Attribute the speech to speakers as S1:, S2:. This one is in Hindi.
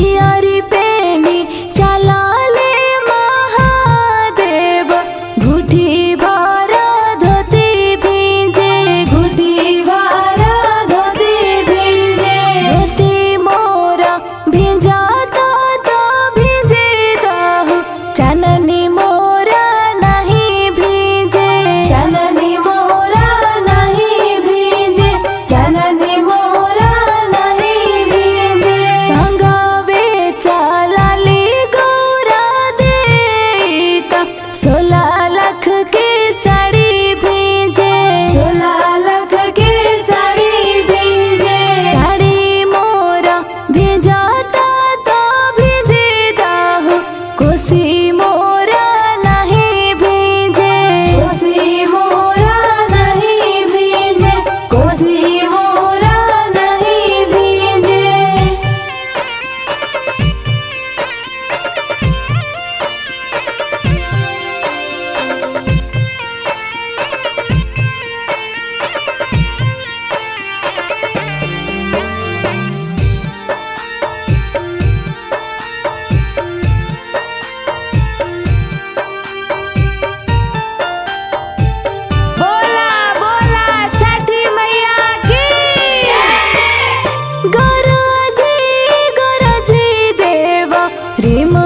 S1: यारी Рим